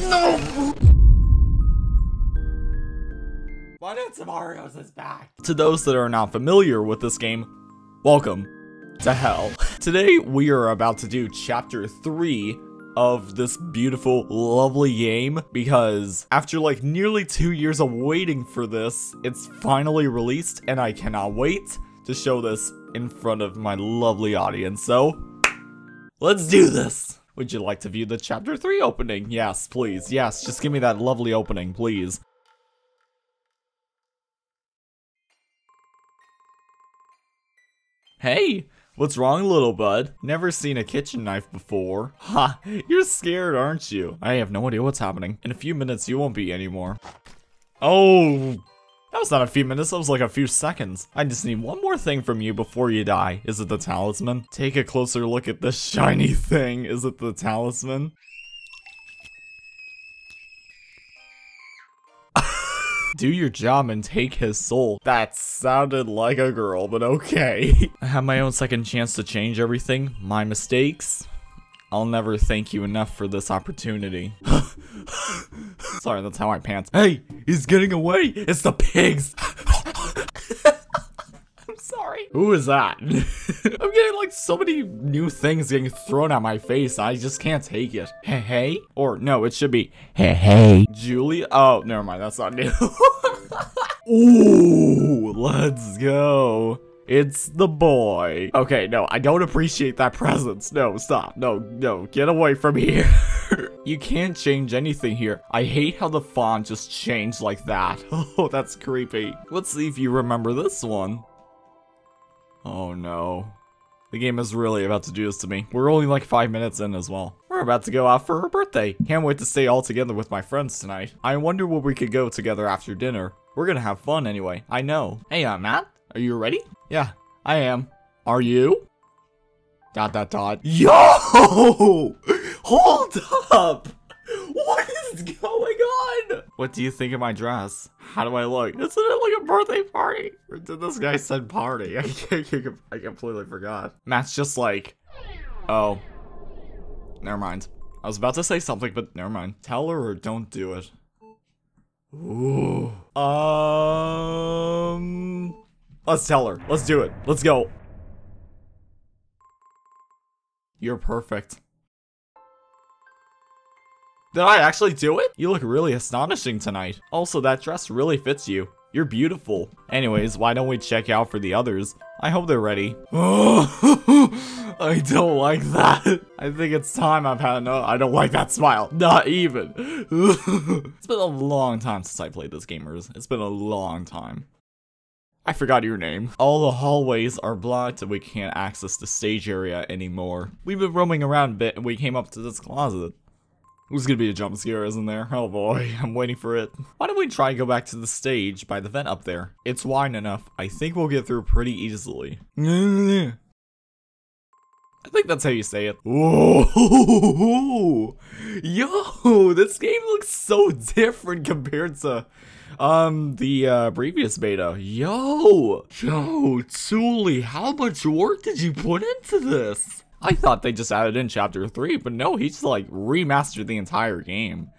no! Why did Mario's is back? To those that are not familiar with this game, welcome to hell. Today we are about to do chapter 3 of this beautiful, lovely game because after like nearly two years of waiting for this, it's finally released and I cannot wait to show this in front of my lovely audience. So, let's do this! Would you like to view the chapter 3 opening? Yes, please. Yes, just give me that lovely opening, please. Hey, what's wrong, little bud? Never seen a kitchen knife before. Ha, you're scared, aren't you? I have no idea what's happening. In a few minutes, you won't be anymore. Oh, that was not a few minutes, that was like a few seconds. I just need one more thing from you before you die. Is it the talisman? Take a closer look at this shiny thing. Is it the talisman? Do your job and take his soul. That sounded like a girl, but okay. I have my own second chance to change everything. My mistakes. I'll never thank you enough for this opportunity. Sorry, that's how I pants. Hey, he's getting away. It's the pigs. I'm sorry. Who is that? I'm getting like so many new things getting thrown at my face. I just can't take it. Hey, hey? Or no, it should be hey, hey. Julie? Oh, never mind. That's not new. Ooh, let's go. It's the boy. Okay, no, I don't appreciate that presence. No, stop. No, no, get away from here. you can't change anything here. I hate how the font just changed like that. Oh, that's creepy. Let's see if you remember this one. Oh no. The game is really about to do this to me. We're only like five minutes in as well. We're about to go out for her birthday. Can't wait to stay all together with my friends tonight. I wonder where we could go together after dinner. We're gonna have fun anyway. I know. Hey, uh, Matt? Are you ready? Yeah, I am. Are you? Dot dot dot. Yo! Hold up! What is going on? What do you think of my dress? How do I look? Isn't it like a birthday party? Or did this guy said party? I, I completely forgot. Matt's just like, oh, never mind. I was about to say something, but never mind. Tell her or don't do it. Ooh. Um. Let's tell her. Let's do it. Let's go. You're perfect. Did I actually do it? You look really astonishing tonight. Also, that dress really fits you. You're beautiful. Anyways, why don't we check out for the others? I hope they're ready. I don't like that. I think it's time I've had enough. I don't like that smile. Not even. it's been a long time since I played this gamers. It's been a long time. I forgot your name. All the hallways are blocked and we can't access the stage area anymore. We've been roaming around a bit and we came up to this closet. There's gonna be a jump scare, isn't there? Oh boy, I'm waiting for it. Why don't we try and go back to the stage by the vent up there? It's wide enough. I think we'll get through pretty easily. I think that's how you say it. Whoa! Yo, this game looks so different compared to um the uh, previous beta. Yo! Yo, Tuli, how much work did you put into this? I thought they just added in chapter 3, but no, he just like remastered the entire game.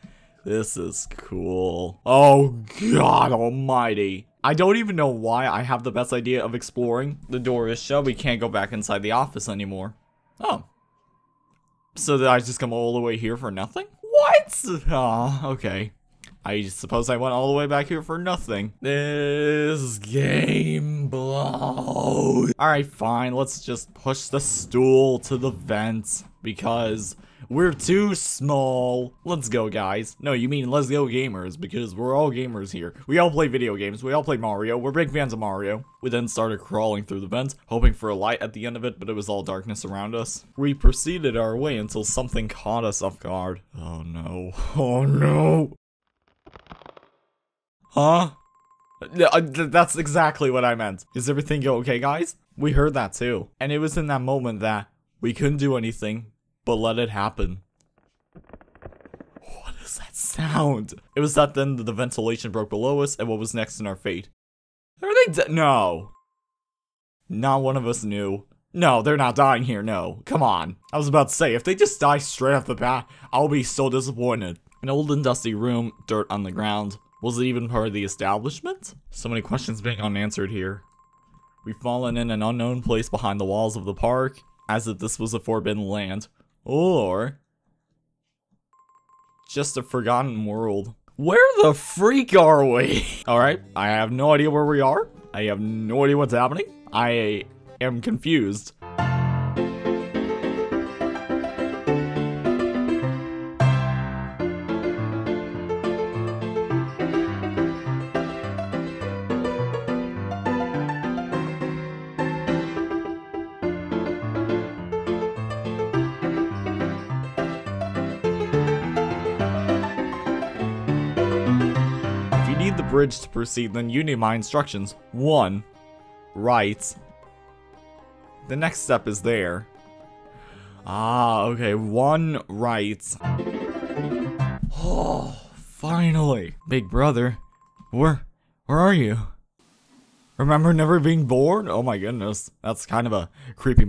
This is cool. Oh god almighty. I don't even know why I have the best idea of exploring. The door is shut, we can't go back inside the office anymore. Oh. So did I just come all the way here for nothing? What? Oh, okay. I suppose I went all the way back here for nothing. This game blows. Alright, fine. Let's just push the stool to the vent because we're too small. Let's go, guys. No, you mean let's go gamers because we're all gamers here. We all play video games. We all play Mario. We're big fans of Mario. We then started crawling through the vents, hoping for a light at the end of it, but it was all darkness around us. We proceeded our way until something caught us off guard. Oh no. Oh no. Huh? Uh, that's exactly what I meant. Is everything okay, guys? We heard that too. And it was in that moment that we couldn't do anything but let it happen. What is that sound? It was that then that the ventilation broke below us and what was next in our fate. Are they? No. Not one of us knew. No, they're not dying here, no. Come on. I was about to say, if they just die straight off the bat, I'll be so disappointed. An old and dusty room, dirt on the ground. Was it even part of the establishment? So many questions being unanswered here. We've fallen in an unknown place behind the walls of the park, as if this was a forbidden land. Or... Just a forgotten world. Where the freak are we? Alright, I have no idea where we are. I have no idea what's happening. I am confused. Bridge to proceed, then you need my instructions. One, right. The next step is there. Ah, okay, one right. Oh, finally. Big brother, where, where are you? Remember never being born? Oh my goodness, that's kind of a creepy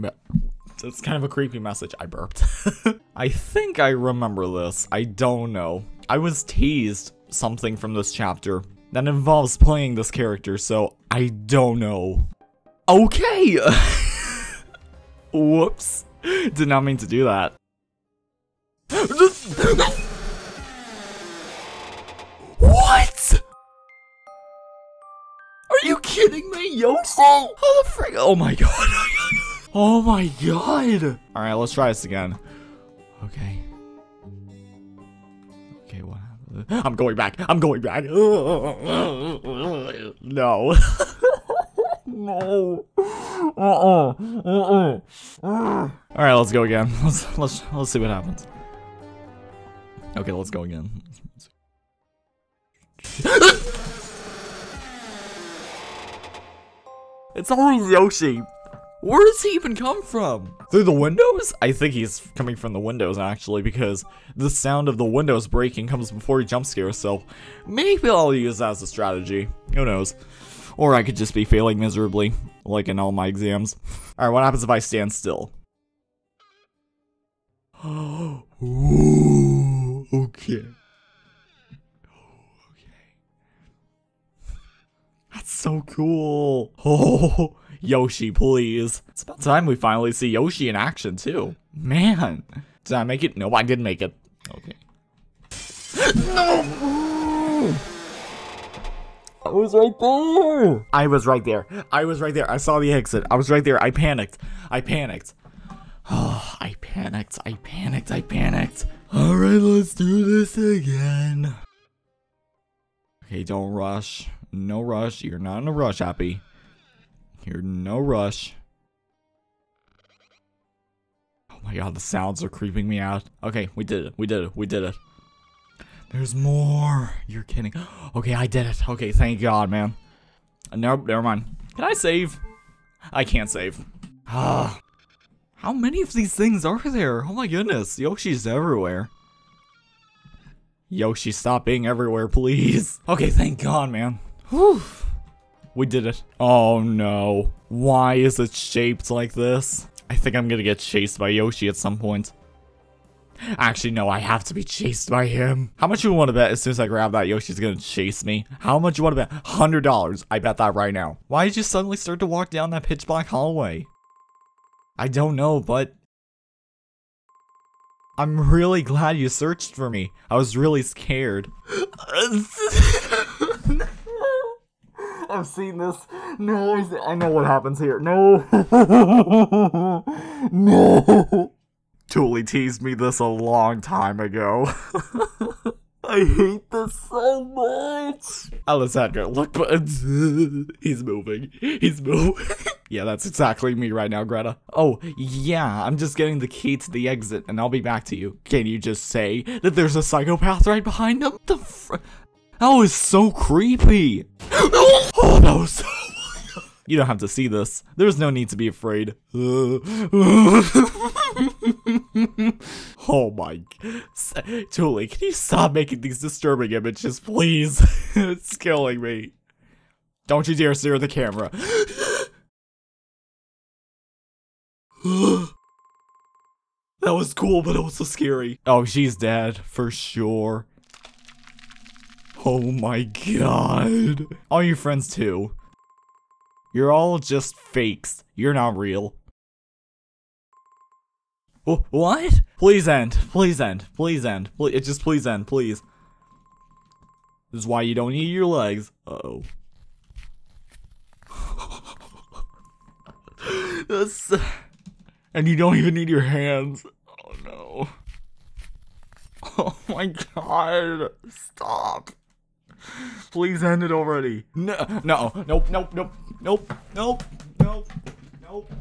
It's kind of a creepy message. I burped. I think I remember this. I don't know. I was teased something from this chapter that involves playing this character, so I don't know. Okay! Whoops. Did not mean to do that. what? Are you kidding me, Yoshi? Oh, the frick? Oh my god. Oh my god. Alright, let's try this again. Okay. Okay, what? I'm going back. I'm going back. No. no. Uh-uh. Uh-uh. All right, let's go again. Let's let's let's see what happens. Okay, let's go again. it's always Yoshi. Where does he even come from? Through the windows? I think he's coming from the windows actually because the sound of the windows breaking comes before he jump scares, so maybe I'll use that as a strategy. Who knows? Or I could just be failing miserably, like in all my exams. Alright, what happens if I stand still? Ooh, okay. That's so cool. Oh, Yoshi, please. It's about time we finally see Yoshi in action, too. Man. Did I make it? No, I didn't make it. Okay. no! I was right there. I was right there. I was right there. I saw the exit. I was right there. I panicked. I panicked. Oh, I panicked. I panicked. I panicked. All right, let's do this again. Okay, don't rush. No rush. You're not in a rush, Happy. You're no rush. Oh my god, the sounds are creeping me out. Okay, we did it. We did it. We did it. There's more. You're kidding. Okay, I did it. Okay, thank God, man. Nope, never mind. Can I save? I can't save. Ah. How many of these things are there? Oh my goodness. Yoshi's everywhere. Yoshi, stop being everywhere, please. Okay, thank God, man. Whew. We did it. Oh no. Why is it shaped like this? I think I'm gonna get chased by Yoshi at some point. Actually, no, I have to be chased by him. How much you want to bet as soon as I grab that Yoshi's gonna chase me? How much you want to bet? $100. I bet that right now. Why did you suddenly start to walk down that pitch black hallway? I don't know, but... I'm really glad you searched for me. I was really scared. I've seen this. No, I know what happens here. No. no. Tuli teased me this a long time ago. I hate this so much. Alessandra, look, but he's moving. He's moving. yeah, that's exactly me right now, Greta. Oh, yeah, I'm just getting the key to the exit, and I'll be back to you. Can you just say that there's a psychopath right behind him? The that was so creepy. oh, that was so. You don't have to see this. There's no need to be afraid. oh my. Tuli, can you stop making these disturbing images, please? it's killing me. Don't you dare stare at the camera. that was cool, but it was so scary. Oh, she's dead for sure. Oh my god. All your friends too. You're all just fakes. You're not real. Wh- What? Please end. Please end. Please end. Please, just please end. Please. This is why you don't need your legs. Uh oh. And you don't even need your hands. Oh no. Oh my god. Stop. Please end it already. No, no, nope, nope, nope, nope, nope, nope, nope.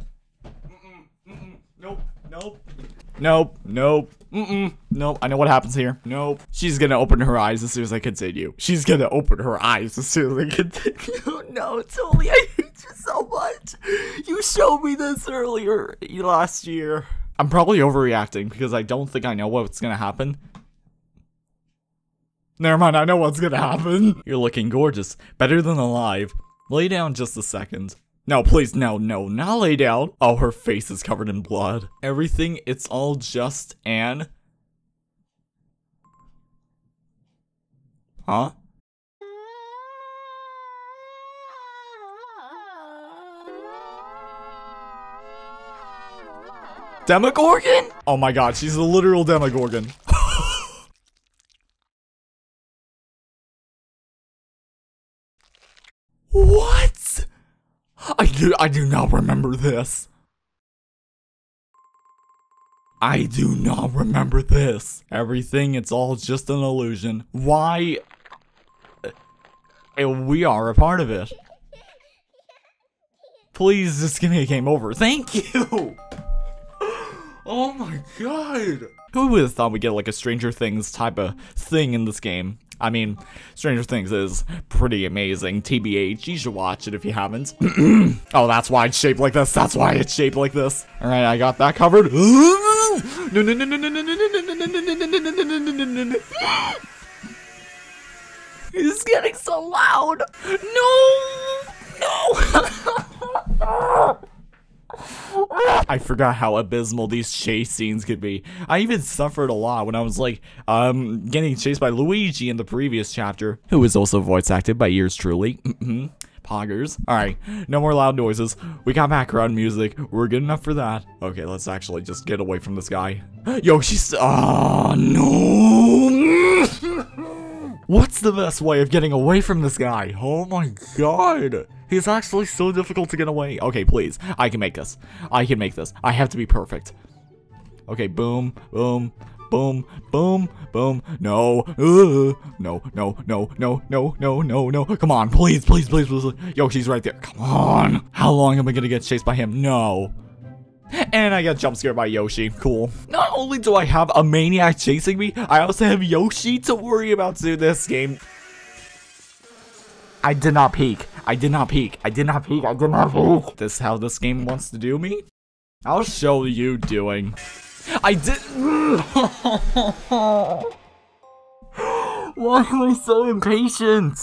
Mm-mm, mm-mm, nope, nope. Nope, nope, mm-mm, nope. I know what happens here. Nope. She's gonna open her eyes as soon as I continue. She's gonna open her eyes as soon as I continue. no, Tuli, I hate you so much. You showed me this earlier last year. I'm probably overreacting because I don't think I know what's gonna happen. Never mind, I know what's gonna happen. You're looking gorgeous. Better than alive. Lay down just a second. No, please, no, no, not lay down. Oh, her face is covered in blood. Everything, it's all just Anne. Huh? Demogorgon? Oh my god, she's a literal Demogorgon. What? I do I do not remember this. I do not remember this. Everything, it's all just an illusion. Why? Uh, We are a part of it. Please just give me a game over. Thank you! Oh my god! Who would have thought we'd get like a Stranger Things type of thing in this game? I mean, Stranger Things is pretty amazing. TBH, you should watch it if you haven't. oh, that's why it's shaped like this. That's why it's shaped like this. All right, I got that covered. It's getting so loud. No, no. I forgot how abysmal these chase scenes could be. I even suffered a lot when I was like, um, getting chased by Luigi in the previous chapter, who was also voice acted by yours truly. Poggers. Alright, no more loud noises. We got background music. We're good enough for that. Okay, let's actually just get away from this guy. Yo, she's. Oh, no. What's the best way of getting away from this guy? Oh my god. He's actually so difficult to get away. Okay, please. I can make this. I can make this. I have to be perfect. Okay, boom, boom, boom, boom, boom. No. Uh, no, no, no, no, no, no, no, no. Come on, please, please, please, please. Yo, she's right there. Come on. How long am I gonna get chased by him? No. And I got jump scared by Yoshi. Cool. Not only do I have a maniac chasing me, I also have Yoshi to worry about through this game. I did not peek. I did not peek. I did not peek. I did not peek. This how this game wants to do me? I'll show you doing. I did. Why am I so impatient?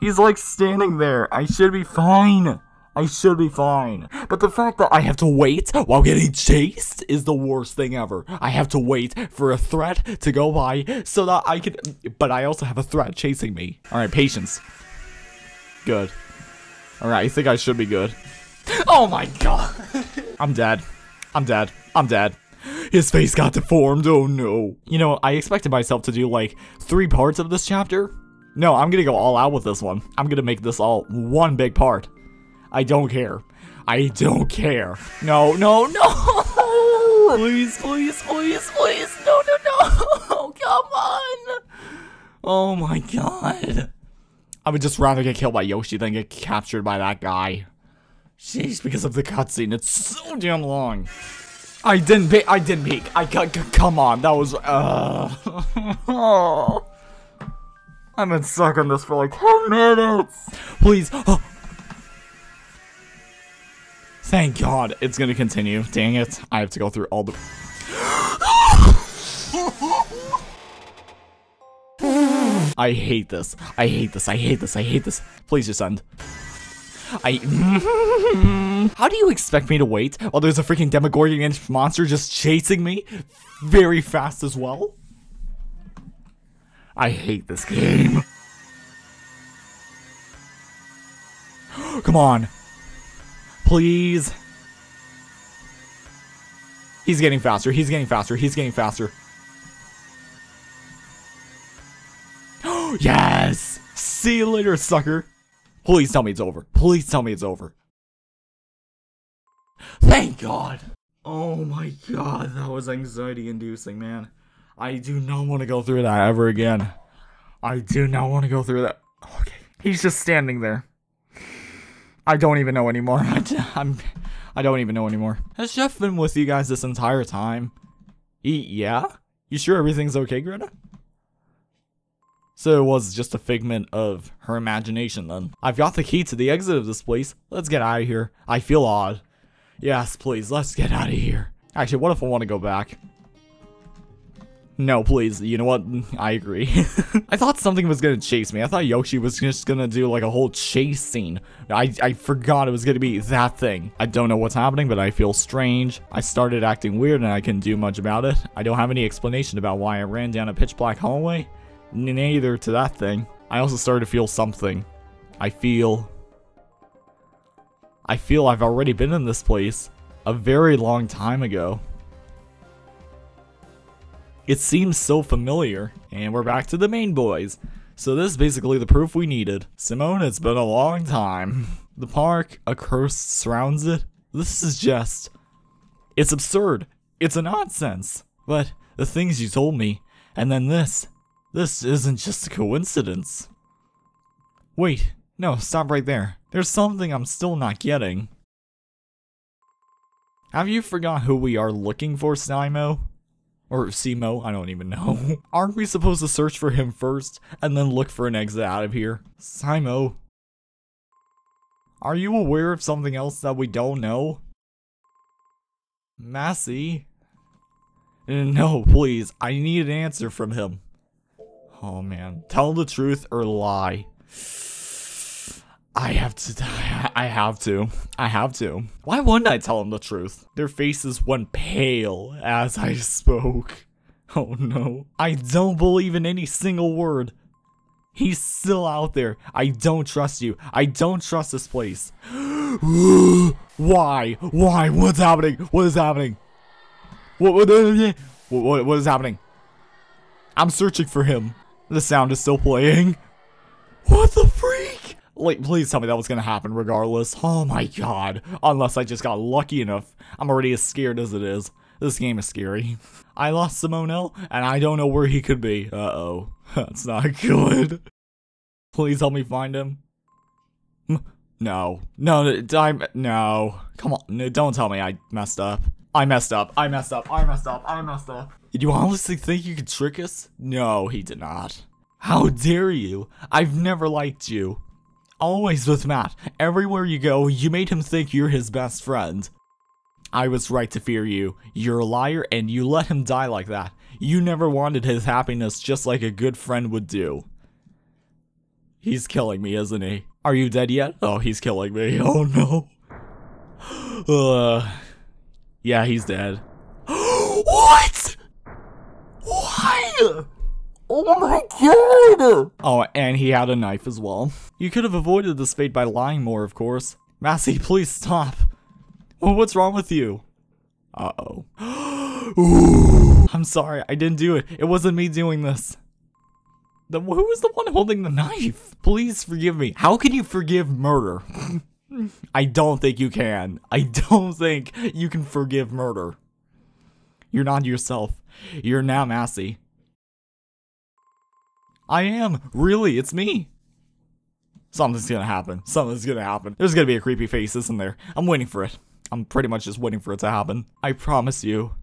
He's like standing there. I should be fine. I should be fine. But the fact that I have to wait while getting chased is the worst thing ever. I have to wait for a threat to go by so that I can. But I also have a threat chasing me. Alright, patience. Good. Alright, I think I should be good. Oh my god! I'm dead. I'm dead. I'm dead. His face got deformed, oh no. You know, I expected myself to do like three parts of this chapter. No, I'm gonna go all out with this one. I'm gonna make this all one big part. I don't care. I don't care. No, no, no! Please, please, please, please. No, no, no! Come on! Oh my god. I would just rather get killed by Yoshi than get captured by that guy. Jeez, because of the cutscene, it's so damn long. I didn't peek. I didn't peek. I come on. That was. Uh. I've been stuck on this for like 10 minutes. Please. Thank God. It's gonna continue. Dang it. I have to go through all the. I hate this. I hate this. I hate this. I hate this. Please just end. I. How do you expect me to wait while there's a freaking Demogorgon monster just chasing me very fast as well? I hate this game. Come on. Please. He's getting faster. He's getting faster. He's getting faster. Yes! See you later, sucker. Please tell me it's over. Please tell me it's over. Thank God. Oh my God, that was anxiety inducing, man. I do not want to go through that ever again. I do not want to go through that. Okay. He's just standing there. I don't even know anymore. I'm, I don't even know anymore. Has Jeff been with you guys this entire time? He, yeah? You sure everything's okay, Greta? So it was just a figment of her imagination then. I've got the key to the exit of this place. Let's get out of here. I feel odd. Yes, please, let's get out of here. Actually, what if I want to go back? No, please. You know what? I agree. I thought something was gonna chase me. I thought Yoshi was just gonna do like a whole chase scene. I, I forgot it was gonna be that thing. I don't know what's happening, but I feel strange. I started acting weird and I couldn't do much about it. I don't have any explanation about why I ran down a pitch black hallway. Neither to that thing. I also started to feel something. I feel... I feel I've already been in this place a very long time ago. It seems so familiar, and we're back to the main boys. So this is basically the proof we needed. Simone, it's been a long time. The park, a curse surrounds it. This is just... It's absurd. It's a nonsense. But the things you told me, and then this, this isn't just a coincidence. Wait, no, stop right there. There's something I'm still not getting. Have you forgot who we are looking for, Simo? Or Simo, I don't even know. Aren't we supposed to search for him first, and then look for an exit out of here? Simo. Are you aware of something else that we don't know? Massey? No, please, I need an answer from him. Oh man, tell the truth or lie. I have to. I have to. I have to. Why wouldn't I tell them the truth? Their faces went pale as I spoke. Oh no. I don't believe in any single word. He's still out there. I don't trust you. I don't trust this place. Why? Why? What's happening? What is happening? What, what, what, what is happening? I'm searching for him. The sound is still playing. What the freak? Like, please tell me that was gonna happen regardless. Oh my god. Unless I just got lucky enough. I'm already as scared as it is. This game is scary. I lost Simonel, and I don't know where he could be. Uh-oh. That's not good. Please help me find him. No. No, I'm, no. Come on, don't tell me I messed up. I messed up. I messed up. I messed up. I messed up. Did you honestly think you could trick us? No, he did not. How dare you? I've never liked you. Always with Matt. Everywhere you go, you made him think you're his best friend. I was right to fear you. You're a liar and you let him die like that. You never wanted his happiness just like a good friend would do. He's killing me, isn't he? Are you dead yet? Oh, he's killing me. Oh no. Uh, yeah, he's dead. what? Oh my god! Oh, and he had a knife as well. You could have avoided this fate by lying more, of course. Massey, please stop. Well, what's wrong with you? Uh-oh. I'm sorry, I didn't do it. It wasn't me doing this. The, who was the one holding the knife? Please forgive me. How can you forgive murder? I don't think you can. I don't think you can forgive murder. You're not yourself. You're now Massey. I am. Really, it's me. Something's gonna happen. Something's gonna happen. There's gonna be a creepy face, isn't there? I'm waiting for it. I'm pretty much just waiting for it to happen. I promise you.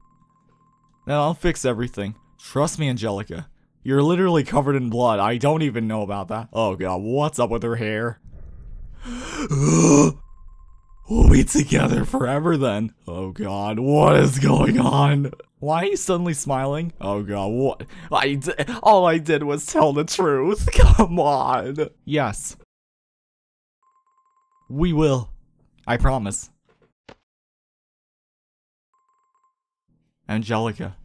Now I'll fix everything. Trust me, Angelica. You're literally covered in blood. I don't even know about that. Oh god, what's up with her hair? we'll be together forever then. Oh god, what is going on? Why are you suddenly smiling? Oh god, what? I all I did was tell the truth. Come on. Yes. We will. I promise. Angelica.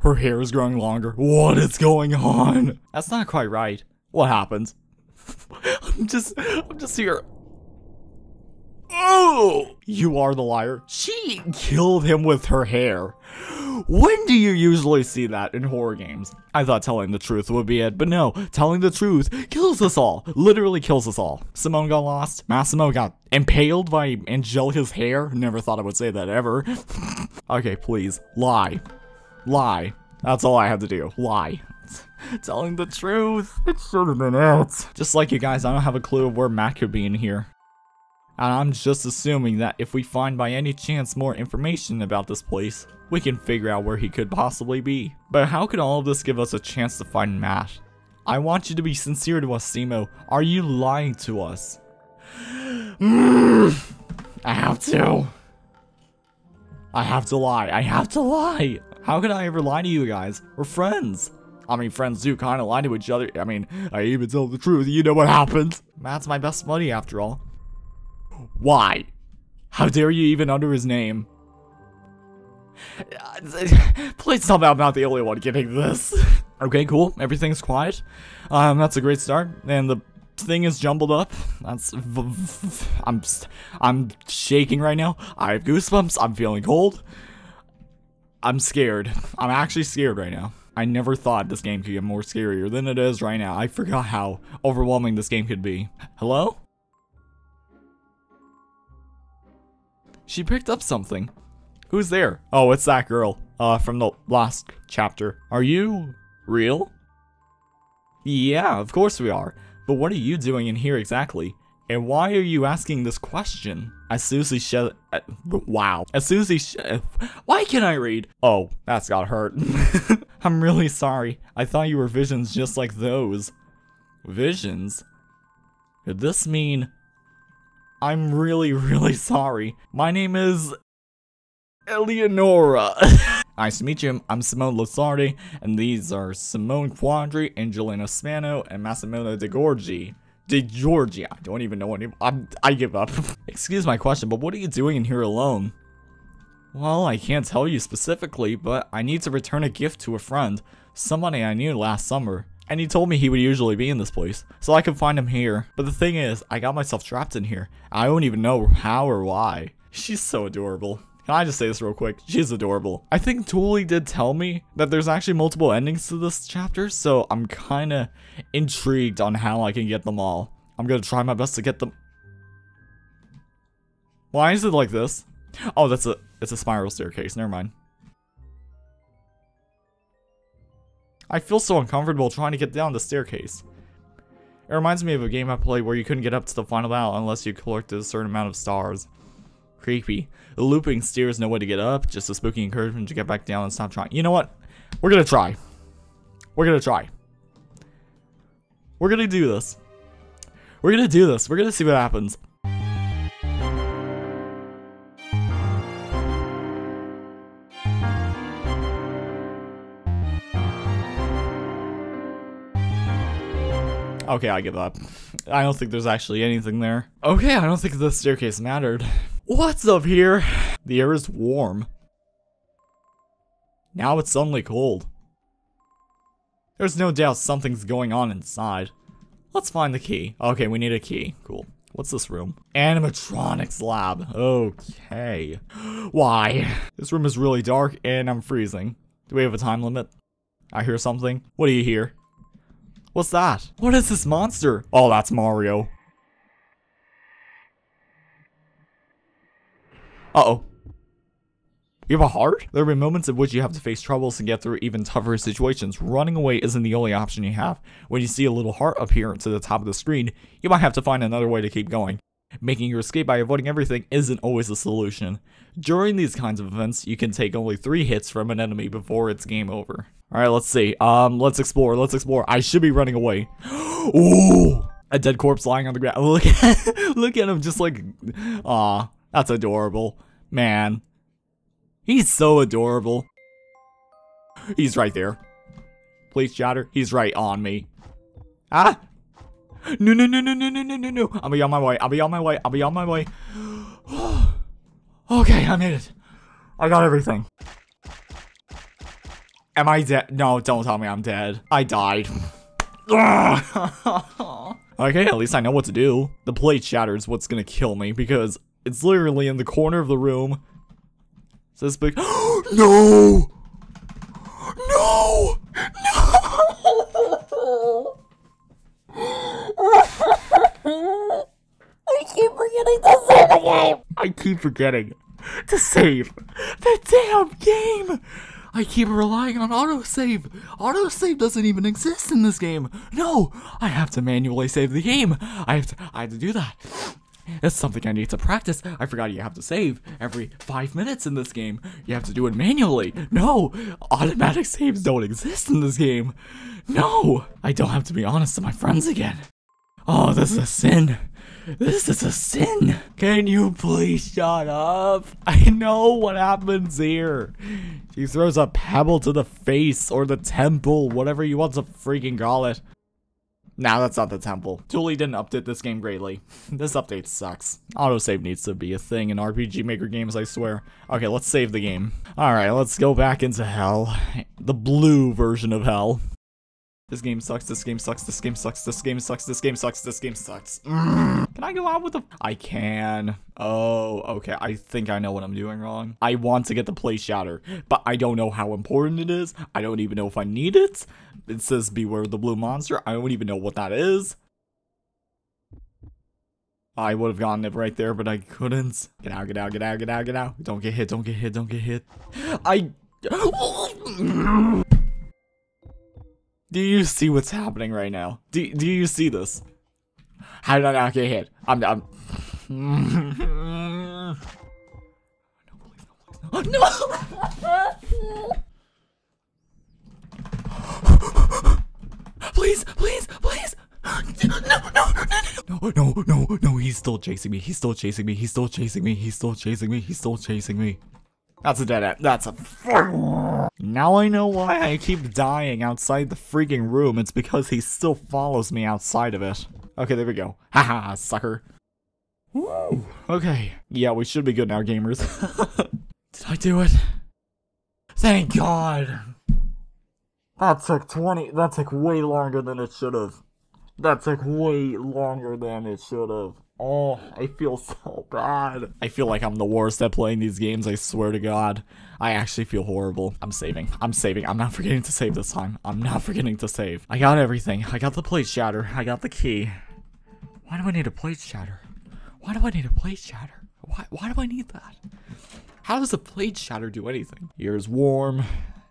Her hair is growing longer. What is going on? That's not quite right. What happened? I'm just, I'm just here. Oh! You are the liar. She killed him with her hair. When do you usually see that in horror games? I thought telling the truth would be it, but no, telling the truth kills us all. Literally kills us all. Simone got lost. Massimo got impaled by Angelica's hair. Never thought I would say that ever. okay, please, lie. Lie. That's all I had to do. Lie. Telling the truth. It should have been it. Just like you guys, I don't have a clue of where Matt could be in here. And I'm just assuming that if we find by any chance more information about this place, we can figure out where he could possibly be. But how can all of this give us a chance to find Matt? I want you to be sincere to us, Simo. Are you lying to us? I have to. I have to lie. I have to lie. How could I ever lie to you guys? We're friends. I mean, friends do kind of lie to each other. I mean, I even tell the truth. You know what happens. Matt's my best buddy after all. Why? How dare you even utter his name? Please tell me I'm not the only one getting this. okay, cool. Everything's quiet. Um, that's a great start. And the thing is jumbled up. That's I'm I'm shaking right now. I have goosebumps. I'm feeling cold. I'm scared. I'm actually scared right now. I never thought this game could get more scarier than it is right now. I forgot how overwhelming this game could be. Hello? She picked up something. Who's there? Oh, it's that girl, uh, from the last chapter. Are you real? Yeah, of course we are. But what are you doing in here exactly? And why are you asking this question? As Susie shed- uh, wow. As Susie sh- uh, why can't I read? Oh, that's got hurt. I'm really sorry. I thought you were visions just like those. Visions? Could this mean I'm really, really sorry. My name is Eleonora. nice to meet you. I'm Simone Lasardi, and these are Simone Quadri, Angelina Spano, and Massimiliano De Gorgi. De Giorgi. I don't even know what. I'm, I give up. Excuse my question, but what are you doing in here alone? Well, I can't tell you specifically, but I need to return a gift to a friend. Somebody I knew last summer. And he told me he would usually be in this place, so I could find him here. But the thing is, I got myself trapped in here. I don't even know how or why. She's so adorable. Can I just say this real quick? She's adorable. I think Tuli did tell me that there's actually multiple endings to this chapter, so I'm kind of intrigued on how I can get them all. I'm gonna try my best to get them. Why is it like this? Oh, that's a it's a spiral staircase. Never mind. I feel so uncomfortable trying to get down the staircase. It reminds me of a game I played where you couldn't get up to the final battle unless you collected a certain amount of stars. Creepy. The looping stairs, no way to get up, just a spooky encouragement to get back down and stop trying. You know what? We're gonna try. We're gonna try. We're gonna do this. We're gonna do this. We're gonna see what happens. Okay, I give up. I don't think there's actually anything there. Okay, I don't think the staircase mattered. What's up here? The air is warm. Now it's suddenly cold. There's no doubt something's going on inside. Let's find the key. Okay, we need a key. Cool. What's this room? Animatronics lab. Okay. Why? This room is really dark and I'm freezing. Do we have a time limit? I hear something. What do you hear? What's that? What is this monster? Oh, that's Mario. Uh-oh. You have a heart? There will be moments in which you have to face troubles and get through even tougher situations. Running away isn't the only option you have. When you see a little heart appear to the top of the screen, you might have to find another way to keep going. Making your escape by avoiding everything isn't always the solution. During these kinds of events, you can take only three hits from an enemy before it's game over. All right, let's see. Um, let's explore. Let's explore. I should be running away. Ooh, a dead corpse lying on the ground. Look at, look at him, just like, ah, that's adorable, man. He's so adorable. He's right there. Please, chatter. He's right on me. Ah, No, no, no, no, no, no, no, no, no. I'll be on my way. I'll be on my way. I'll be on my way. okay, I made it. I got everything. Am I dead? No, don't tell me I'm dead. I died. okay, at least I know what to do. The plate shatters what's gonna kill me because it's literally in the corner of the room. It's this big. no! No! No! I keep forgetting to save the game. I keep forgetting to save the damn game. I keep relying on autosave. Autosave doesn't even exist in this game. No, I have to manually save the game. I have to I have to do that. It's something I need to practice. I forgot you have to save every five minutes in this game. You have to do it manually. No, automatic saves don't exist in this game. No, I don't have to be honest to my friends again. Oh, this is a sin. This is a sin. Can you please shut up? I know what happens here. She throws a pebble to the face or the temple, whatever you want to freaking call it. Nah, that's not the temple. Tuli didn't update this game greatly. this update sucks. Autosave needs to be a thing in RPG Maker games, I swear. Okay, let's save the game. Alright, let's go back into hell. The blue version of hell. This game sucks, this game sucks, this game sucks, this game sucks, this game sucks, this game sucks. Mm. Can I go out with the- I can. Oh, okay, I think I know what I'm doing wrong. I want to get the play shatter, but I don't know how important it is. I don't even know if I need it. It says beware the blue monster. I don't even know what that is. I would have gotten it right there, but I couldn't. Get out, get out, get out, get out, get out. Don't get hit, don't get hit, don't get hit. I... Do you see what's happening right now? Do, do you see this? How did I not get hit? I'm... I'm... no, please, no, please, no. no! please, please, please! No, no, no, no, no, no, no, he's still chasing me, he's still chasing me, he's still chasing me, he's still chasing me, he's still chasing me. That's a dead end. That's a. Now I know why I keep dying outside the freaking room. It's because he still follows me outside of it. Okay, there we go. Haha, sucker. Woo. Okay. Yeah, we should be good now, gamers. Did I do it? Thank God. That took 20. That took way longer than it should have. That took way longer than it should have. Oh, I feel so bad. I feel like I'm the worst at playing these games, I swear to God. I actually feel horrible. I'm saving. I'm saving. I'm not forgetting to save this time. I'm not forgetting to save. I got everything. I got the plate shatter. I got the key. Why do I need a plate shatter? Why do I need a plate shatter? Why, why do I need that? How does a plate shatter do anything? Here's warm.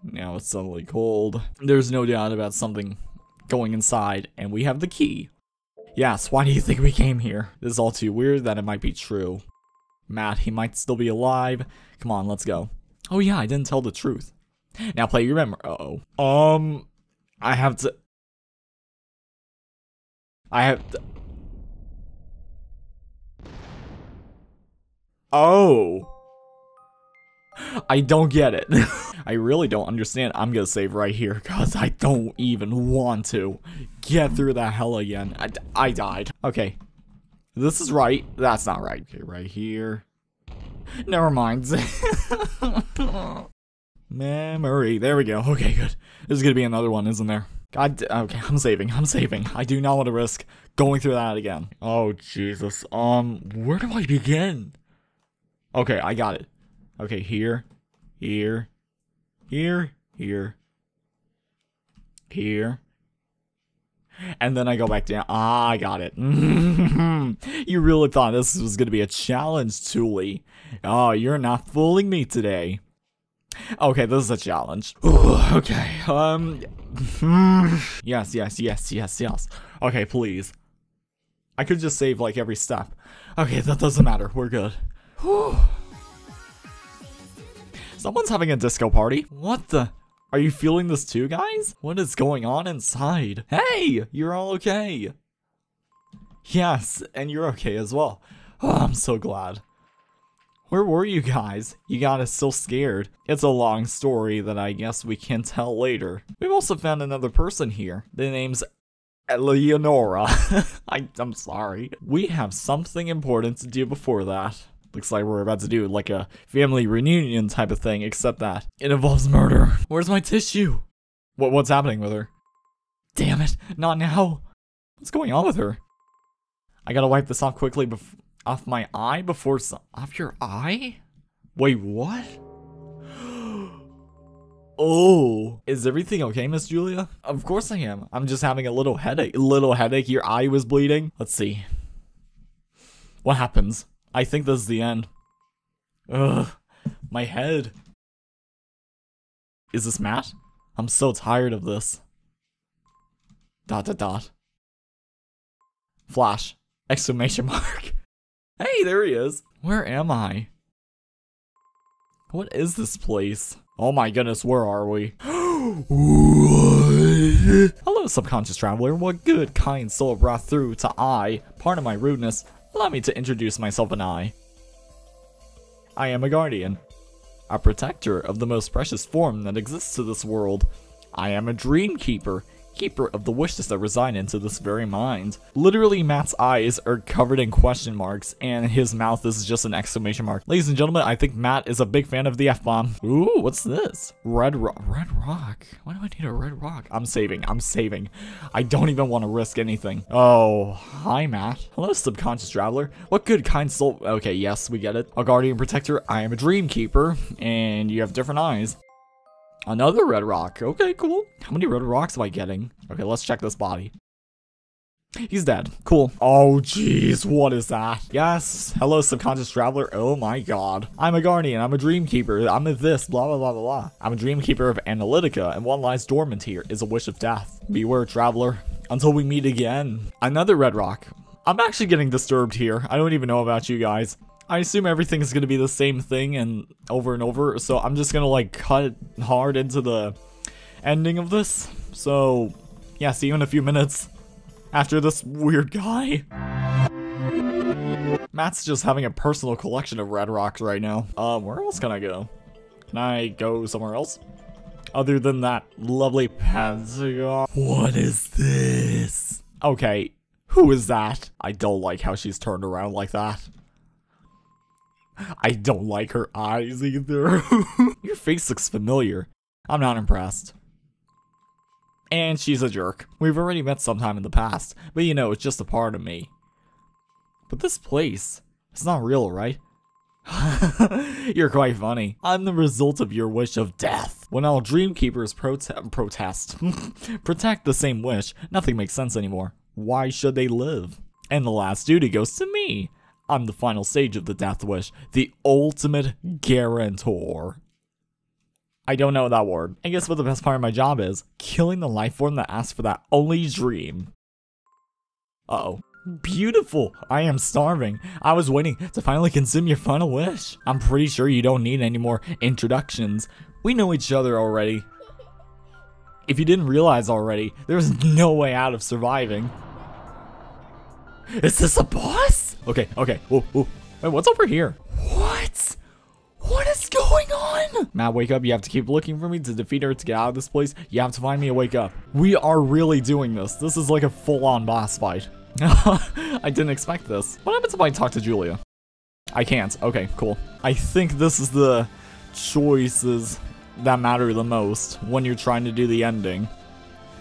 Now it's suddenly cold. There's no doubt about something going inside, and we have the key. Yes, why do you think we came here? This is all too weird that it might be true. Matt, he might still be alive. Come on, let's go. Oh yeah, I didn't tell the truth. Now play your memory. Uh oh. Um, I have to. I have to. Oh. I don't get it. I really don't understand. I'm gonna save right here because I don't even want to get through that hell again. I, I died. Okay. This is right. That's not right. Okay, right here. Never mind. Memory. There we go. Okay, good. This is gonna be another one, isn't there? God, okay, I'm saving. I'm saving. I do not want to risk going through that again. Oh, Jesus. Um, where do I begin? Okay, I got it. Okay, here, here, here, here, here. And then I go back down. Ah, I got it. you really thought this was going to be a challenge, Tuli. Oh, you're not fooling me today. Okay, this is a challenge. Ooh, okay, um... yes, yes, yes, yes, yes. Okay, please. I could just save, like, every step. Okay, that doesn't matter. We're good. Someone's having a disco party. What the? Are you feeling this too, guys? What is going on inside? Hey, you're all okay. Yes, and you're okay as well. Oh, I'm so glad. Where were you guys? You got us so scared. It's a long story that I guess we can tell later. We've also found another person here. The name's Eleonora. I, I'm sorry. We have something important to do before that. Looks like we're about to do like a family reunion type of thing, except that it involves murder. Where's my tissue? What, what's happening with her? Damn it, not now. What's going on with her? I gotta wipe this off quickly bef- off my eye before some- off your eye? Wait, what? Oh, is everything okay, Miss Julia? Of course I am. I'm just having a little headache. Little headache. Your eye was bleeding. Let's see. What happens? I think this is the end. Ugh, my head. Is this Matt? I'm so tired of this. Dot dot dot. Flash. Exclamation mark. Hey, there he is. Where am I? What is this place? Oh my goodness, where are we? Hello, subconscious traveler. What good, kind soul brought through to I, part of my rudeness, allow me to introduce myself and I. I am a guardian, a protector of the most precious form that exists to this world. I am a dream keeper, keeper of the wishes that reside into this very mind. Literally, Matt's eyes are covered in question marks, and his mouth is just an exclamation mark. Ladies and gentlemen, I think Matt is a big fan of the F-bomb. Ooh, what's this? Red rock. Red rock? Why do I need a red rock? I'm saving. I'm saving. I don't even want to risk anything. Oh, hi, Matt. Hello, subconscious traveler. What good, kind soul... Okay, yes, we get it. A guardian protector. I am a dream keeper, and you have different eyes. Another red rock. Okay, cool. How many red rocks am I getting? Okay, let's check this body. He's dead. Cool. Oh, jeez, what is that? Yes. Hello, subconscious traveler. Oh my god. I'm a guardian. I'm a dream keeper. I'm a this. Blah, blah, blah, blah, blah. I'm a dream keeper of Analytica, and what lies dormant here is a wish of death. Beware, traveler. Until we meet again. Another red rock. I'm actually getting disturbed here. I don't even know about you guys. I assume everything's gonna be the same thing and over and over, so I'm just gonna like cut hard into the ending of this. So, yeah, see you in a few minutes after this weird guy. Matt's just having a personal collection of red rocks right now. Um, where else can I go? Can I go somewhere else? Other than that lovely pentagon. What is this? Okay, who is that? I don't like how she's turned around like that. I don't like her eyes either. Your face looks familiar. I'm not impressed. And she's a jerk. We've already met sometime in the past, but you know, it's just a part of me. But this place, it's not real, right? You're quite funny. I'm the result of your wish of death. When all dreamkeepers prote protest, protect the same wish, nothing makes sense anymore. Why should they live? And the last duty goes to me. I'm the final stage of the death wish, the ultimate guarantor. I don't know that word. I guess what the best part of my job is killing the life form that asked for that only dream. Uh oh. Beautiful! I am starving. I was waiting to finally consume your final wish. I'm pretty sure you don't need any more introductions. We know each other already. If you didn't realize already, there's no way out of surviving. Is this a boss? Okay, okay. Ooh, ooh. Wait, what's over here? What? What is going on? Matt, wake up. You have to keep looking for me to defeat her to get out of this place. You have to find me and wake up. We are really doing this. This is like a full-on boss fight. I didn't expect this. What happens if I talk to Julia? I can't. Okay, cool. I think this is the choices that matter the most when you're trying to do the ending.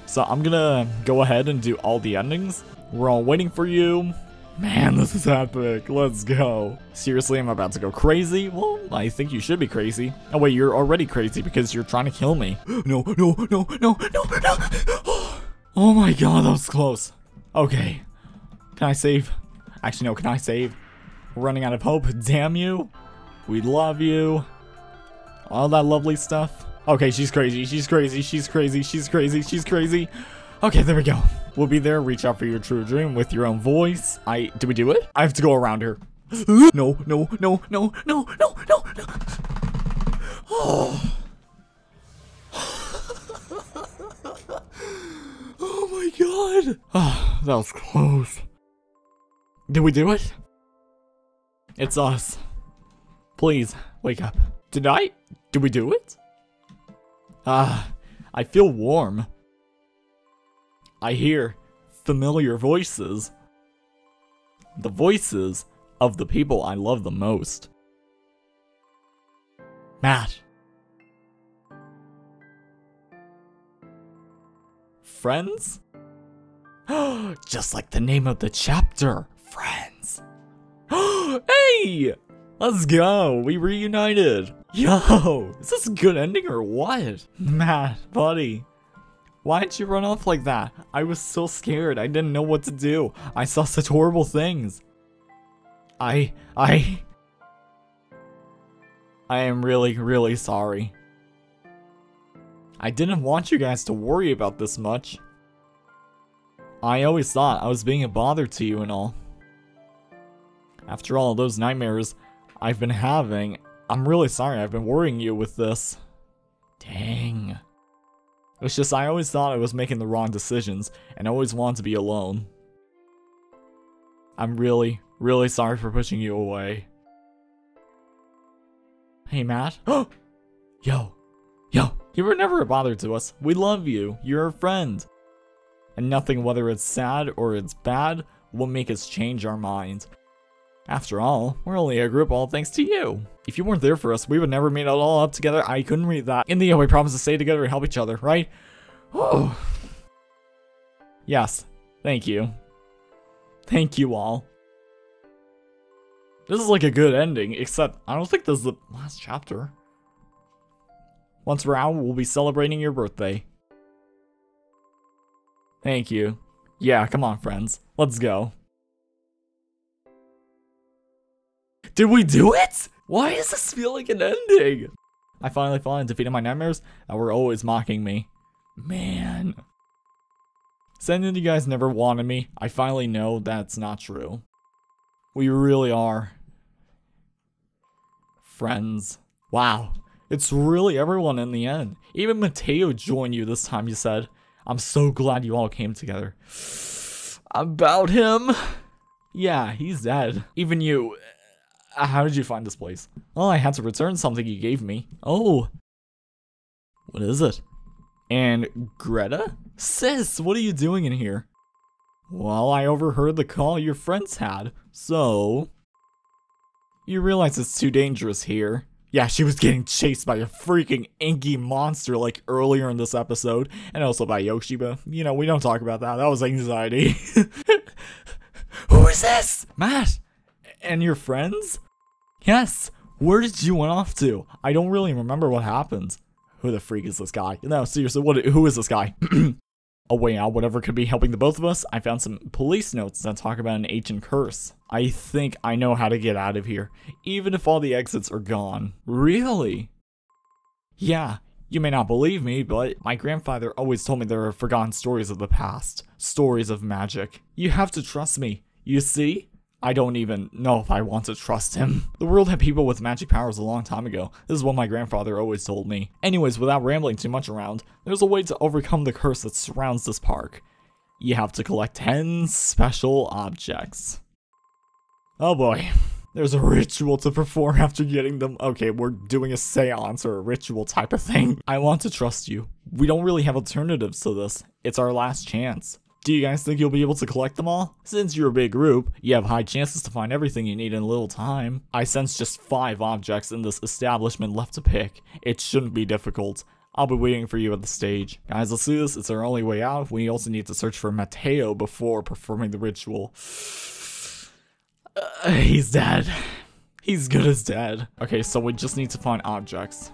So I'm gonna go ahead and do all the endings. We're all waiting for you. Man, this is epic. Let's go. Seriously, I'm about to go crazy? Well, I think you should be crazy. Oh wait, you're already crazy because you're trying to kill me. no, no, no, no, no, no. oh my god, that was close. Okay. Can I save? Actually, no, can I save? We're running out of hope. Damn you. We love you. All that lovely stuff. Okay, she's crazy. She's crazy. She's crazy. She's crazy. She's crazy. Okay, there we go. We'll be there. Reach out for your true dream with your own voice. I do we do it? I have to go around her. no, no, no, no, no, no, no, no. Oh. oh my god. Oh, that was close. Did we do it? It's us. Please, wake up. Did I? Did we do it? Ah, I feel warm. I hear familiar voices. The voices of the people I love the most. Matt. Friends? Just like the name of the chapter. Friends. hey! Let's go. We reunited. Yo, is this a good ending or what? Matt, buddy. Why'd you run off like that? I was so scared. I didn't know what to do. I saw such horrible things. I... I... I am really, really sorry. I didn't want you guys to worry about this much. I always thought I was being a bother to you and all. After all those nightmares I've been having, I'm really sorry I've been worrying you with this. Dang. It's just I always thought I was making the wrong decisions, and I always wanted to be alone. I'm really, really sorry for pushing you away. Hey, Matt. yo. Yo. You were never a bother to us. We love you. You're a friend. And nothing, whether it's sad or it's bad, will make us change our mind. After all, we're only a group all thanks to you. If you weren't there for us, we would never made it all up together. I couldn't read that. In the end, we promised to stay together and help each other, right? Oh. yes. Thank you. Thank you all. This is like a good ending, except I don't think this is the last chapter. Once we're out, we'll be celebrating your birthday. Thank you. Yeah, come on, friends. Let's go. Did we do it? Why does this feel like an ending? I finally and defeated my nightmares that were always mocking me. Man. That you guys never wanted me, I finally know that's not true. We really are friends. Wow. It's really everyone in the end. Even Mateo joined you this time, you said. I'm so glad you all came together. About him? Yeah, he's dead. Even you. How did you find this place? Oh, I had to return something you gave me. Oh. What is it? And Greta? Sis, what are you doing in here? Well, I overheard the call your friends had, so... You realize it's too dangerous here. Yeah, she was getting chased by a freaking inky monster like earlier in this episode, and also by Yoshi, but you know, we don't talk about that. That was anxiety. Who is this? Matt! And your friends? Yes! Where did you went off to? I don't really remember what happened. Who the freak is this guy? No, seriously, what? who is this guy? a way out, whatever could be helping the both of us, I found some police notes that talk about an ancient curse. I think I know how to get out of here, even if all the exits are gone. Really? Yeah, you may not believe me, but my grandfather always told me there are forgotten stories of the past. Stories of magic. You have to trust me. You see? I don't even know if I want to trust him. The world had people with magic powers a long time ago. This is what my grandfather always told me. Anyways, without rambling too much around, there's a way to overcome the curse that surrounds this park. You have to collect 10 special objects. Oh boy. There's a ritual to perform after getting them. Okay, we're doing a seance or a ritual type of thing. I want to trust you. We don't really have alternatives to this. It's our last chance. Do you guys think you'll be able to collect them all? Since you're a big group, you have high chances to find everything you need in little time. I sense just 5 objects in this establishment left to pick. It shouldn't be difficult. I'll be waiting for you at the stage. Guys, let's do this. It's our only way out. We also need to search for Mateo before performing the ritual. Uh, he's dead. He's good as dead. Okay, so we just need to find objects.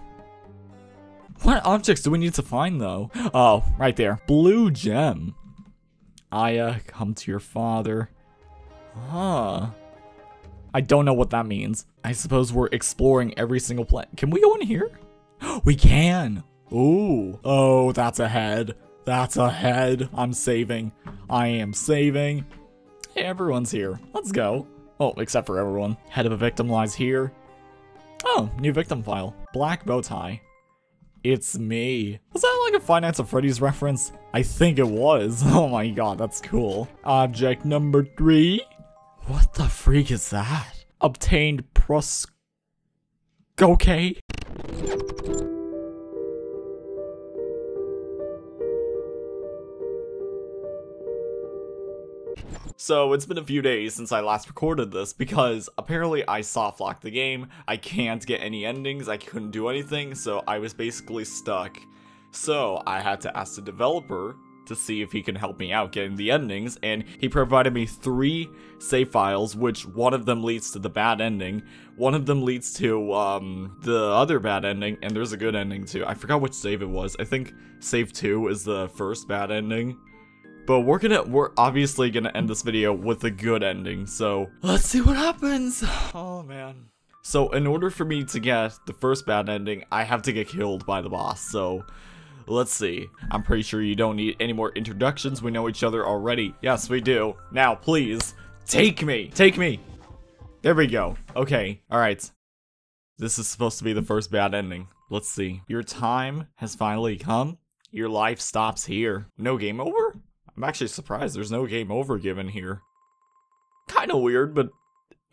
What objects do we need to find, though? Oh, right there. Blue gem. Aya, come to your father. Huh. I don't know what that means. I suppose we're exploring every single planet. Can we go in here? we can. Ooh. Oh, that's a head. That's a head. I'm saving. I am saving. Hey, everyone's here. Let's go. Oh, except for everyone. Head of a victim lies here. Oh, new victim file. Black bow tie. It's me. Was that like a Five Nights at Freddy's reference? I think it was. Oh my god, that's cool. Object number three. What the freak is that? Obtained pros... Okay. So it's been a few days since I last recorded this because apparently I soft locked the game. I can't get any endings, I couldn't do anything, so I was basically stuck. So I had to ask the developer to see if he can help me out getting the endings, and he provided me three save files, which one of them leads to the bad ending, one of them leads to um, the other bad ending, and there's a good ending too. I forgot which save it was. I think save 2 is the first bad ending. But we're gonna, we're obviously gonna end this video with a good ending, so let's see what happens. Oh man. So in order for me to get the first bad ending, I have to get killed by the boss, so Let's see. I'm pretty sure you don't need any more introductions. We know each other already. Yes, we do. Now, please, take me. Take me. There we go. Okay. All right. This is supposed to be the first bad ending. Let's see. Your time has finally come. Your life stops here. No game over? I'm actually surprised there's no game over given here. Kinda weird, but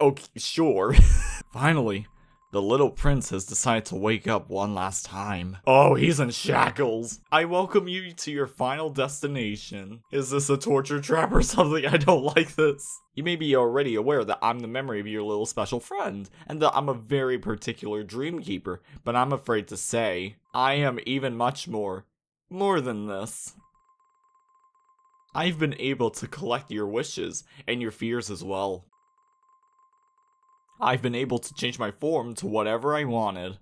okay, sure. finally, the little prince has decided to wake up one last time. Oh, he's in shackles. I welcome you to your final destination. Is this a torture trap or something? I don't like this. You may be already aware that I'm the memory of your little special friend, and that I'm a very particular dream keeper, but I'm afraid to say, I am even much more, more than this. I've been able to collect your wishes, and your fears as well. I've been able to change my form to whatever I wanted.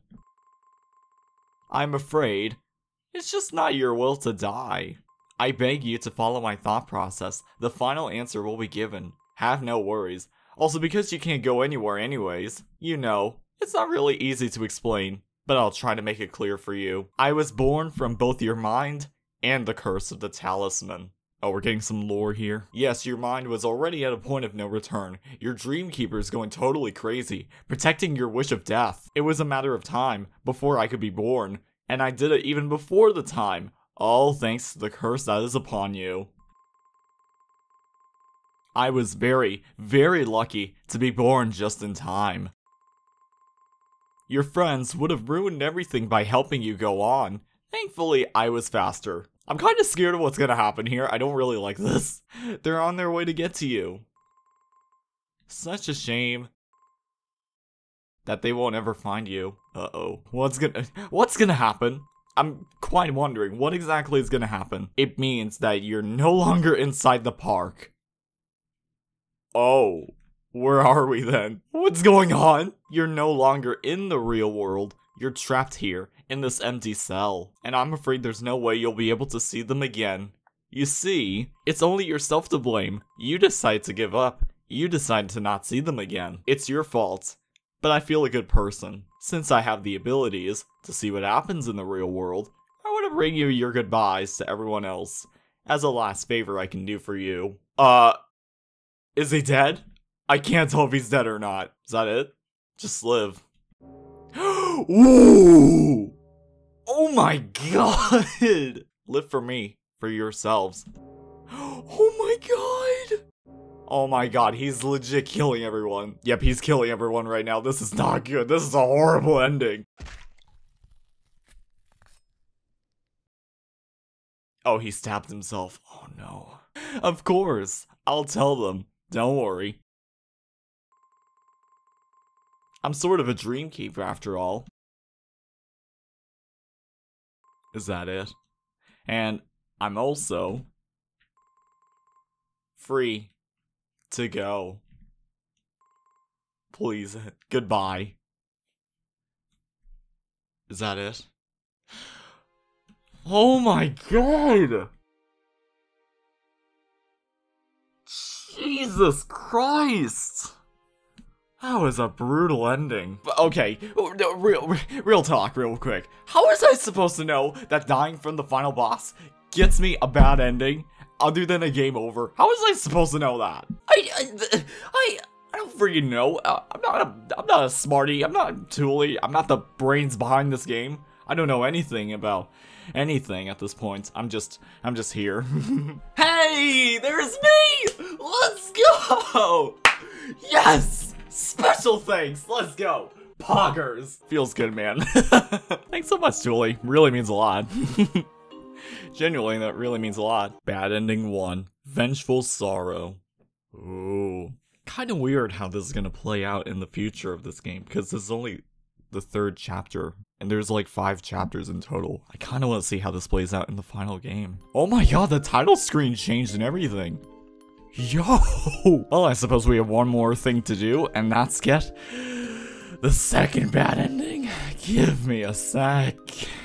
I'm afraid it's just not your will to die. I beg you to follow my thought process. The final answer will be given. Have no worries. Also, because you can't go anywhere anyways, you know, it's not really easy to explain, but I'll try to make it clear for you. I was born from both your mind and the curse of the talisman. Oh, we're getting some lore here. Yes, your mind was already at a point of no return. Your Dreamkeeper is going totally crazy, protecting your wish of death. It was a matter of time before I could be born, and I did it even before the time, all thanks to the curse that is upon you. I was very, very lucky to be born just in time. Your friends would have ruined everything by helping you go on. Thankfully, I was faster. I'm kind of scared of what's gonna happen here. I don't really like this. They're on their way to get to you. Such a shame that they won't ever find you. Uh-oh. What's gonna what's gonna happen? I'm quite wondering what exactly is gonna happen. It means that you're no longer inside the park. Oh, where are we then? What's going on? You're no longer in the real world. You're trapped here, in this empty cell, and I'm afraid there's no way you'll be able to see them again. You see, it's only yourself to blame. You decide to give up. You decide to not see them again. It's your fault. But I feel a good person. Since I have the abilities to see what happens in the real world, I want to bring you your goodbyes to everyone else, as a last favor I can do for you. Uh, is he dead? I can't tell if he's dead or not. Is that it? Just live. Ooh! Oh my god! Live for me, for yourselves. Oh my god! Oh my god, he's legit killing everyone. Yep, he's killing everyone right now. This is not good. This is a horrible ending. Oh, he stabbed himself. Oh no. Of course. I'll tell them. Don't worry. I'm sort of a dream keeper after all. Is that it? And I'm also free to go. Please, goodbye. Is that it? Oh my god! Jesus Christ! That was a brutal ending. Okay, real, real talk, real quick. How was I supposed to know that dying from the final boss gets me a bad ending, other than a game over? How was I supposed to know that? I, I, I, I don't freaking know. Uh, I'm not a, I'm not a smarty. I'm not Tuli. I'm not the brains behind this game. I don't know anything about anything at this point. I'm just, I'm just here. hey, there's me! Let's go! Yes! Special thanks. Let's go. Poggers. Feels good, man. Thanks so much, Julie. Really means a lot. Genuinely, that really means a lot. Bad ending one. Vengeful sorrow. Ooh. Kind of weird how this is going to play out in the future of this game because this is only the third chapter and there's like five chapters in total. I kind of want to see how this plays out in the final game. Oh my god, the title screen changed and everything. Yo! Well, I suppose we have one more thing to do, and that's get the second bad ending. Give me a sec.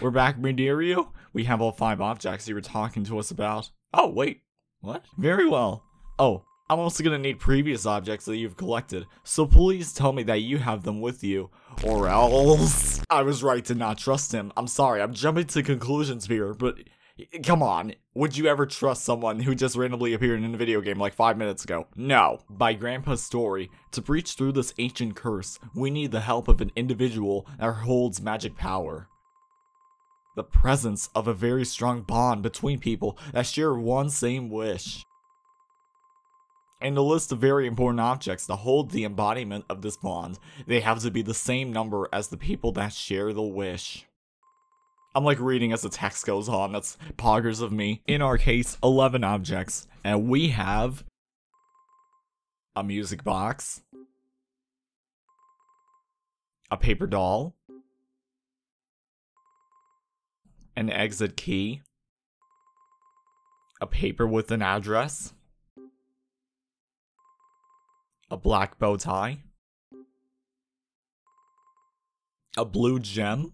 We're back, Meridio. We have all five objects you were talking to us about. Oh, wait. What? Very well. Oh, I'm also gonna need previous objects that you've collected, so please tell me that you have them with you, or else... I was right to not trust him. I'm sorry, I'm jumping to conclusions here, but come on, would you ever trust someone who just randomly appeared in a video game like 5 minutes ago? No. By Grandpa's story, to breach through this ancient curse, we need the help of an individual that holds magic power the presence of a very strong bond between people that share one same wish and a list of very important objects to hold the embodiment of this bond. They have to be the same number as the people that share the wish. I'm like reading as the text goes on, that's poggers of me. In our case, 11 objects, and we have a music box, a paper doll, an exit key, a paper with an address, a black bow tie, a blue gem,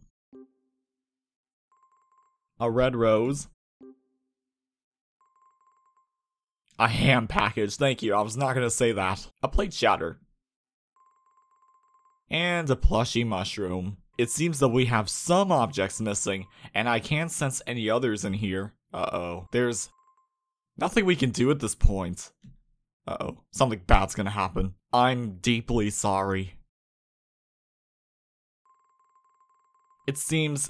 a red rose, a ham package. Thank you. I was not to say that. A plate shatter. And a plushy mushroom. It seems that we have some objects missing, and I can't sense any others in here. Uh-oh. There's nothing we can do at this point. Uh-oh. Something bad's gonna happen. I'm deeply sorry. It seems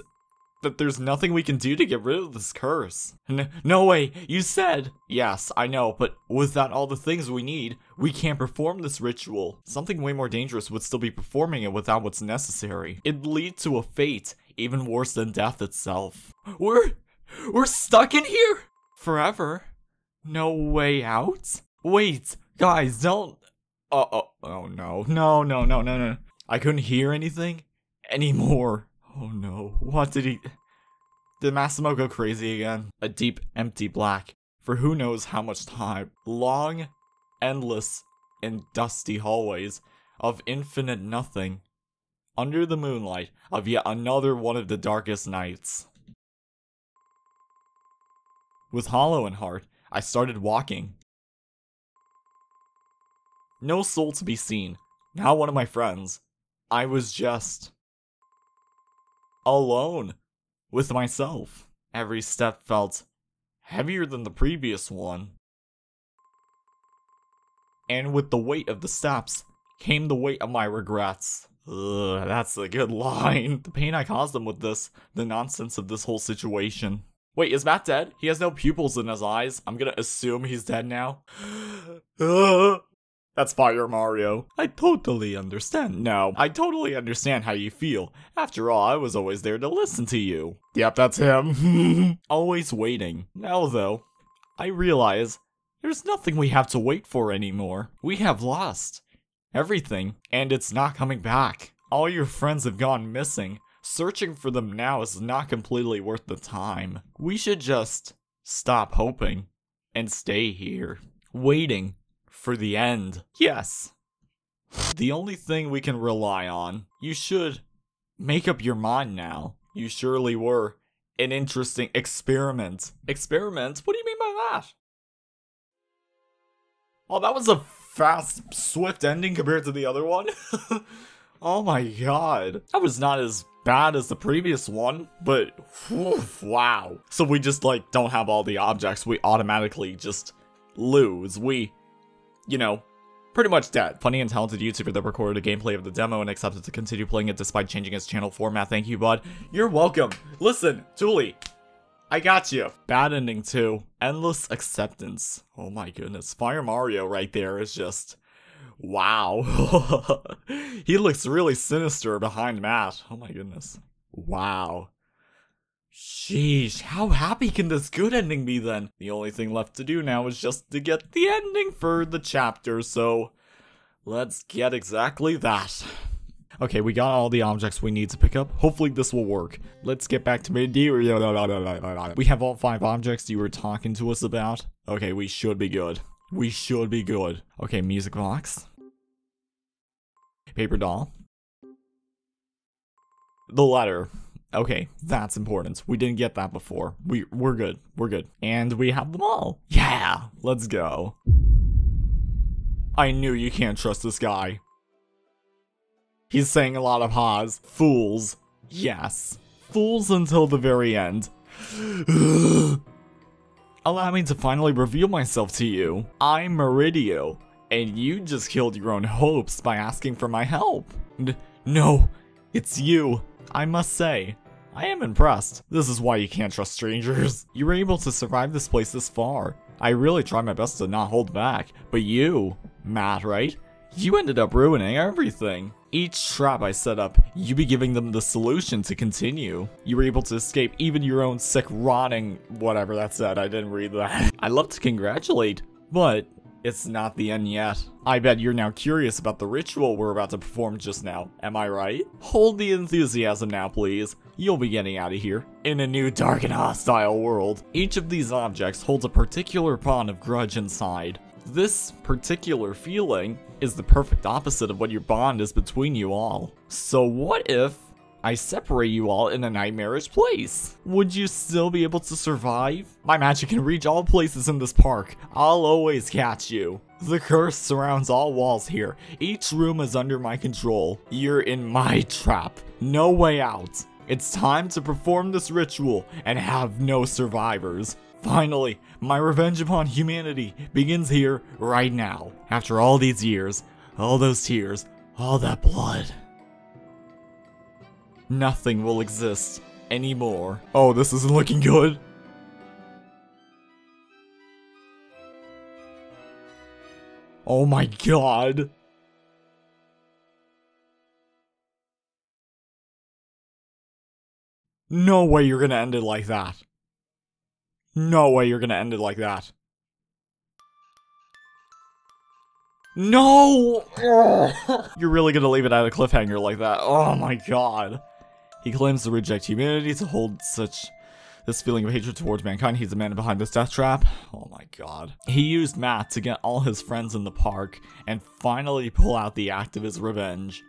that there's nothing we can do to get rid of this curse. N no way, you said! Yes, I know, but without all the things we need, we can't perform this ritual. Something way more dangerous would still be performing it without what's necessary. It'd lead to a fate even worse than death itself. We're... we're stuck in here? Forever? No way out? Wait, guys, don't. Oh, oh, oh no, no, no, no, no, no. I couldn't hear anything anymore. Oh no, what did he. Did Massimo go crazy again? A deep, empty black for who knows how much time. Long, endless, and dusty hallways of infinite nothing. Under the moonlight of yet another one of the darkest nights. With hollow in heart, I started walking no soul to be seen. Not one of my friends. I was just alone with myself. Every step felt heavier than the previous one. And with the weight of the steps came the weight of my regrets. Ugh, that's a good line. The pain I caused them with this, the nonsense of this whole situation. Wait, is Matt dead? He has no pupils in his eyes. I'm gonna assume he's dead now. That's Fire Mario. I totally understand. No, I totally understand how you feel. After all, I was always there to listen to you. Yep, that's him. always waiting. Now, though, I realize there's nothing we have to wait for anymore. We have lost everything, and it's not coming back. All your friends have gone missing. Searching for them now is not completely worth the time. We should just stop hoping and stay here, waiting for the end. Yes. The only thing we can rely on. You should make up your mind now. You surely were an interesting experiment. Experiment? What do you mean by that? Oh, that was a fast, swift ending compared to the other one. oh my god. That was not as bad as the previous one, but whew, wow. So we just like don't have all the objects. We automatically just lose. We you know, pretty much dead. Funny and talented YouTuber that recorded a gameplay of the demo and accepted to continue playing it despite changing his channel format. Thank you, bud. You're welcome. Listen, Julie, I got you. Bad ending too. Endless acceptance. Oh my goodness. Fire Mario right there is just... Wow. he looks really sinister behind Matt. Oh my goodness. Wow. Sheesh, how happy can this good ending be then? The only thing left to do now is just to get the ending for the chapter, so let's get exactly that. Okay, we got all the objects we need to pick up. Hopefully this will work. Let's get back to Meridio. We have all five objects you were talking to us about. Okay, we should be good. We should be good. Okay, music box. Paper doll. The letter. Okay, that's important. We didn't get that before. We we're good. We're good. And we have them all. Yeah, let's go. I knew you can't trust this guy. He's saying a lot of ha's. Fools. Yes. Fools until the very end. Allow me to finally reveal myself to you. I'm Meridio, and you just killed your own hopes by asking for my help. N no, it's you. I must say, I am impressed. This is why you can't trust strangers. You were able to survive this place this far. I really tried my best to not hold back, but you, Matt, right? You ended up ruining everything. Each trap I set up, you be giving them the solution to continue. You were able to escape even your own sick, rotting, whatever that said, I didn't read that. I love to congratulate, but it's not the end yet. I bet you're now curious about the ritual we're about to perform just now, am I right? Hold the enthusiasm now, please. You'll be getting out of here. In a new dark and hostile world, each of these objects holds a particular bond of grudge inside. This particular feeling is the perfect opposite of what your bond is between you all. So what if I separate you all in a nightmarish place. Would you still be able to survive? My magic can reach all places in this park. I'll always catch you. The curse surrounds all walls here. Each room is under my control. You're in my trap. No way out. It's time to perform this ritual and have no survivors. Finally, my revenge upon humanity begins here, right now. After all these years, all those tears, all that blood. Nothing will exist anymore. Oh, this isn't looking good. Oh my god. No way you're gonna end it like that. No way you're gonna end it like that. No! You're really gonna leave it at a cliffhanger like that. Oh my god. He claims to reject humanity to hold such this feeling of hatred towards mankind. He's the man behind this death trap. Oh my god. He used Matt to get all his friends in the park and finally pull out the act of his revenge.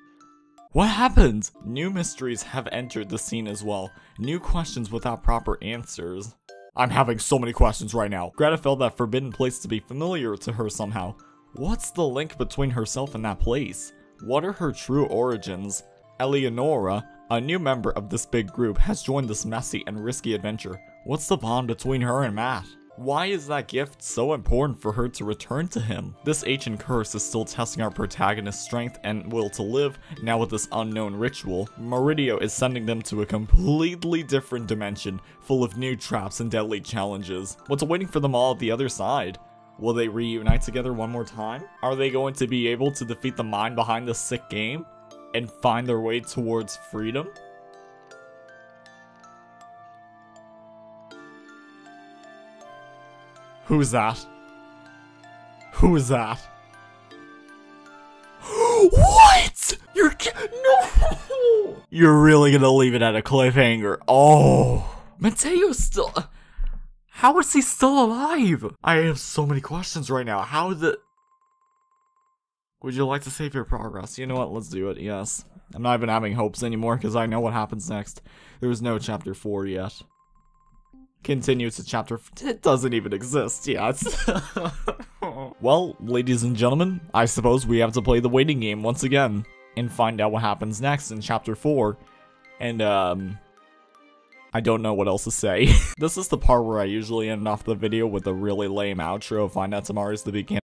What happened? New mysteries have entered the scene as well. New questions without proper answers. I'm having so many questions right now. Greta felt that forbidden place to be familiar to her somehow. What's the link between herself and that place? What are her true origins? Eleonora, a new member of this big group, has joined this messy and risky adventure. What's the bond between her and Matt? Why is that gift so important for her to return to him? This ancient curse is still testing our protagonist's strength and will to live, now with this unknown ritual. Meridio is sending them to a completely different dimension, full of new traps and deadly challenges. What's waiting for them all at the other side? Will they reunite together one more time? Are they going to be able to defeat the mind behind this sick game? And find their way towards freedom? Who's that? Who is that? what? You're no. You're really gonna leave it at a cliffhanger? Oh, Mateo's still. How is he still alive? I have so many questions right now. How the... Would you like to save your progress? You know what? Let's do it. Yes. I'm not even having hopes anymore because I know what happens next. There's no chapter 4 yet. Continue to chapter... It doesn't even exist yet. well, ladies and gentlemen, I suppose we have to play the waiting game once again. And find out what happens next in chapter 4. And, um... I don't know what else to say. this is the part where I usually end off the video with a really lame outro. Find out tomorrow's the beginning.